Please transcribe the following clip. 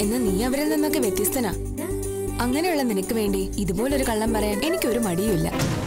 എന്നാ നീ അവരിൽ നിന്നൊക്കെ വ്യത്യസ്തനാ. അങ്ങനെയുള്ള നിനക്ക് വേണ്ടി ഇതുപോലൊരു കള്ളം പറയാൻ എനിക്കൊരു മടിയുമില്ല.